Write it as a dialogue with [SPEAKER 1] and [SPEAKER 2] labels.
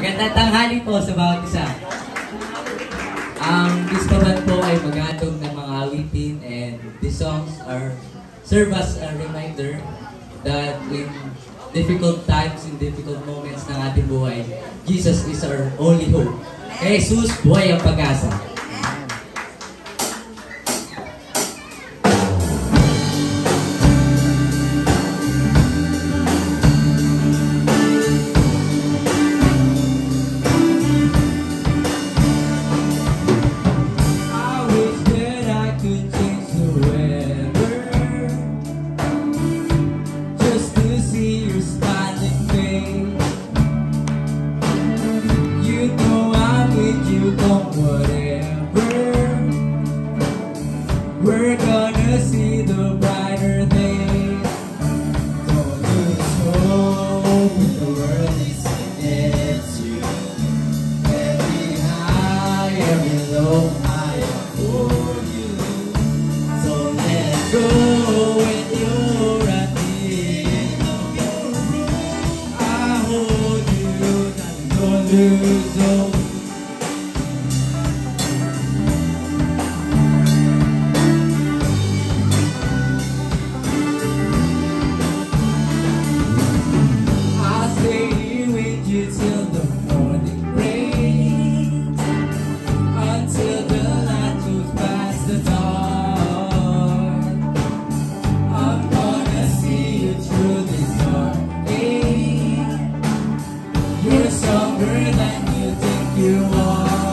[SPEAKER 1] Magandang tanghali po sa bawat isa. Ang disco band po ay mag-aatog ng mga awitin and these songs are serve as a reminder that in difficult times, in difficult moments ng ating buhay, Jesus is our only hope. Jesus, buhay ang pag-asa. Whatever. We're gonna see the brighter days. Lose hope the. Every high, every low, I you. So let go your. I hold you, lose hope. Stronger than you think you are.